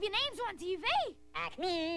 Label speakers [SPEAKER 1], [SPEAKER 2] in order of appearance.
[SPEAKER 1] have your names on TV.
[SPEAKER 2] Acme.